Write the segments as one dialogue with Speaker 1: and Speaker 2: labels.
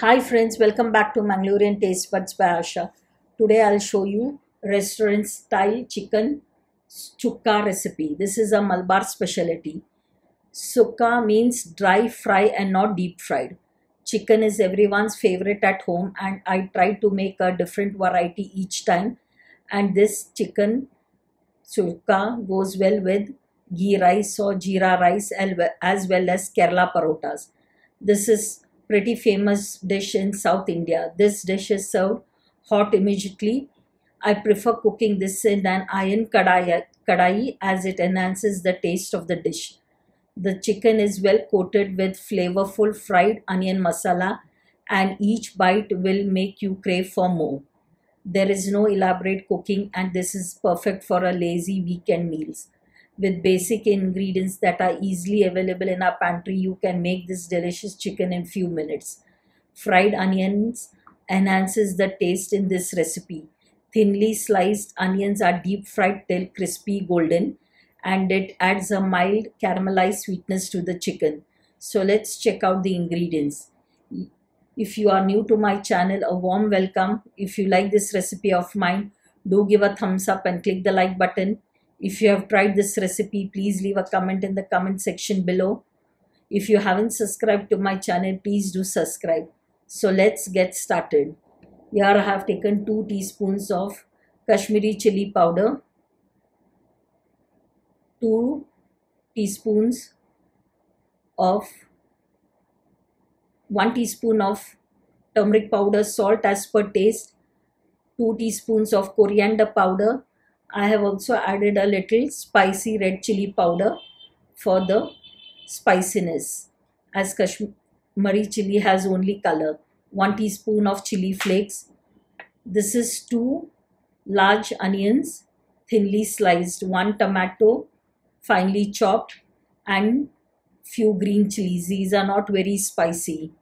Speaker 1: Hi friends, welcome back to Mangalorean Taste Buds by Asha. Today I'll show you restaurant style chicken chukka recipe. This is a Malabar specialty. Sukka means dry fry and not deep fried. Chicken is everyone's favorite at home and I try to make a different variety each time and this chicken chukka goes well with ghee rice or jeera rice as well as Kerala parotas. This is pretty famous dish in South India. This dish is served hot immediately. I prefer cooking this in an iron kadai, kadai as it enhances the taste of the dish. The chicken is well coated with flavorful fried onion masala and each bite will make you crave for more. There is no elaborate cooking and this is perfect for a lazy weekend meals. With basic ingredients that are easily available in our pantry, you can make this delicious chicken in few minutes. Fried onions enhances the taste in this recipe. Thinly sliced onions are deep fried till crispy golden and it adds a mild caramelized sweetness to the chicken. So let's check out the ingredients. If you are new to my channel, a warm welcome. If you like this recipe of mine, do give a thumbs up and click the like button. If you have tried this recipe, please leave a comment in the comment section below. If you haven't subscribed to my channel, please do subscribe. So let's get started. Here I have taken 2 teaspoons of Kashmiri chili powder, 2 teaspoons of 1 teaspoon of turmeric powder, salt as per taste, 2 teaspoons of coriander powder, I have also added a little spicy red chili powder for the spiciness as Kashmiri chili has only color. 1 teaspoon of chili flakes. This is 2 large onions thinly sliced, 1 tomato finely chopped and few green chilies. These are not very spicy.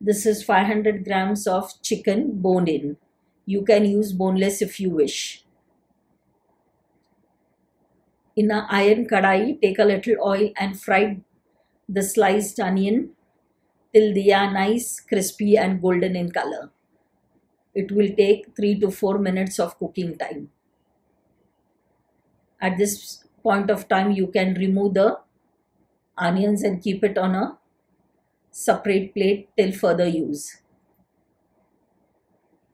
Speaker 1: This is 500 grams of chicken bone in. You can use boneless if you wish in a iron kadai, take a little oil and fry the sliced onion till they are nice, crispy and golden in color. It will take 3 to 4 minutes of cooking time. At this point of time, you can remove the onions and keep it on a separate plate till further use.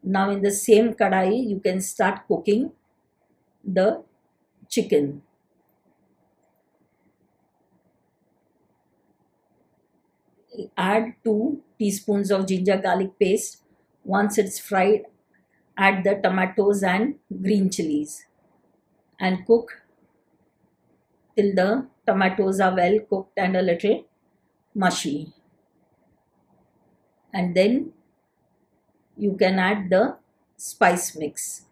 Speaker 1: Now in the same kadai, you can start cooking the chicken. Add 2 teaspoons of ginger garlic paste. Once it's fried, add the tomatoes and green chilies and cook till the tomatoes are well cooked and a little mushy. And then you can add the spice mix.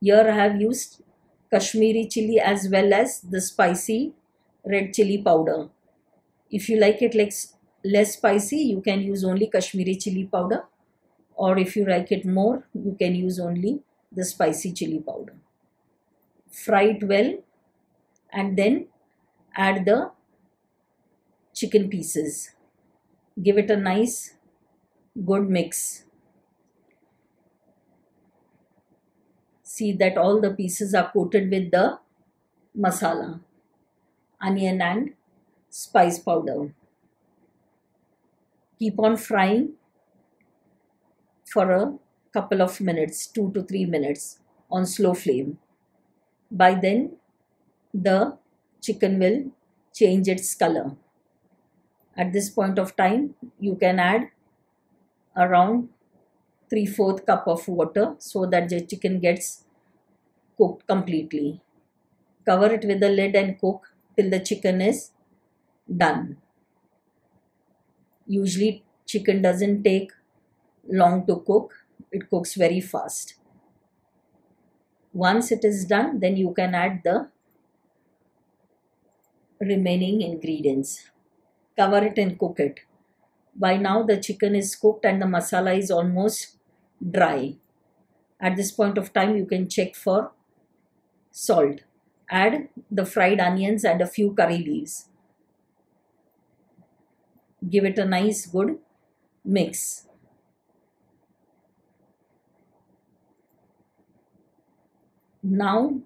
Speaker 1: Here I have used Kashmiri chili as well as the spicy red chili powder if you like it like less spicy you can use only Kashmiri chili powder. Or if you like it more you can use only the spicy chili powder. Fry it well and then add the chicken pieces. Give it a nice good mix. See that all the pieces are coated with the masala onion and spice powder. Keep on frying for a couple of minutes, 2 to 3 minutes on slow flame. By then, the chicken will change its color. At this point of time, you can add around 3 4th cup of water so that the chicken gets cooked completely. Cover it with the lid and cook till the chicken is done. Usually chicken doesn't take long to cook, it cooks very fast. Once it is done, then you can add the remaining ingredients. Cover it and cook it. By now the chicken is cooked and the masala is almost dry. At this point of time you can check for salt. Add the fried onions and a few curry leaves give it a nice good mix. Now,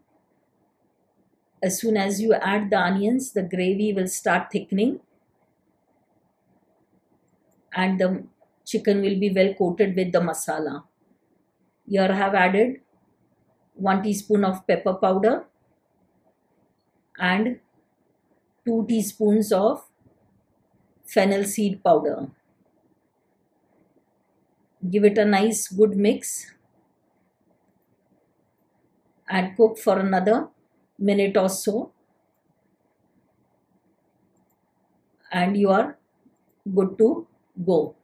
Speaker 1: as soon as you add the onions, the gravy will start thickening and the chicken will be well coated with the masala. Here I have added 1 teaspoon of pepper powder and 2 teaspoons of fennel seed powder. Give it a nice good mix and cook for another minute or so and you are good to go.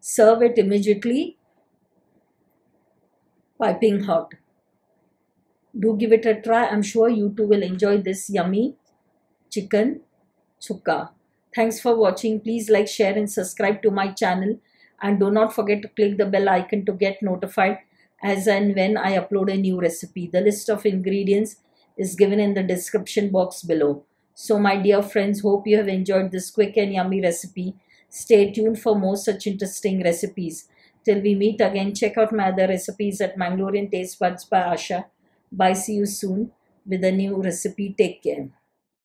Speaker 1: Serve it immediately piping hot. Do give it a try. I'm sure you too will enjoy this yummy chicken chukka. Thanks for watching. Please like, share and subscribe to my channel. And do not forget to click the bell icon to get notified as and when I upload a new recipe. The list of ingredients is given in the description box below. So my dear friends, hope you have enjoyed this quick and yummy recipe. Stay tuned for more such interesting recipes. Till we meet again, check out my other recipes at Mangalorean Taste Buds by Asha. Bye, see you soon with a new recipe. Take care.